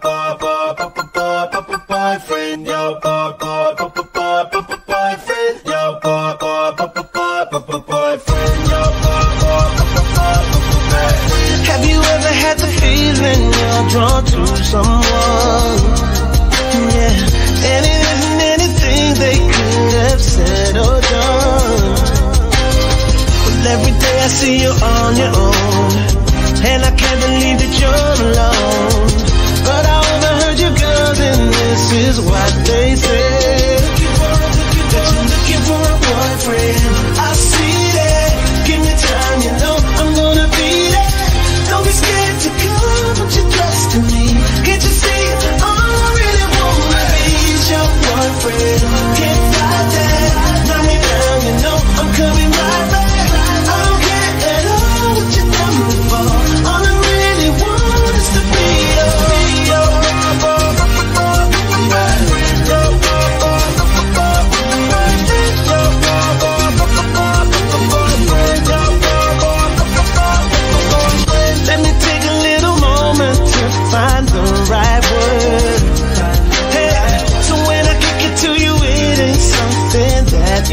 boy, boy, boy, boy, boy, boyfriend, yo, boy, boy, boy, boy, boy, boyfriend, yo, boy, boy, boy, boy, boy, Have you ever had the feeling you're drawn to someone? Yeah, and it isn't anything they could have said or done. Well, every day I see you on your own. They say that you're looking for a boyfriend. I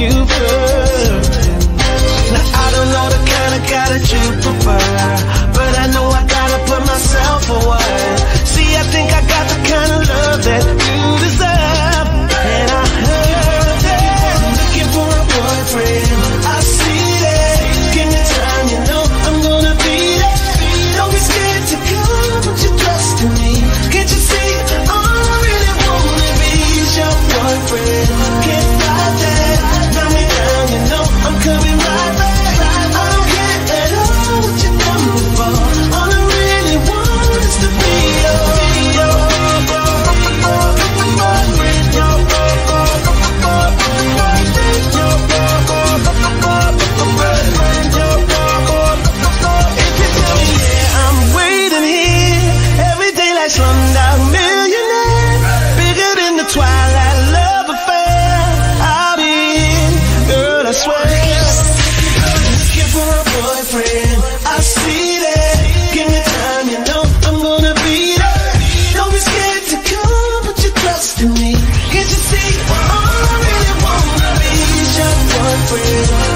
you feel drummed out millionaire, bigger than the twilight love affair. I'll be in, girl, I swear. Looking for a boyfriend, I see that. Give me time, you know I'm gonna be there. Don't be scared to come, put your trust in me. Can't you see? all I really wanna be is your boyfriend.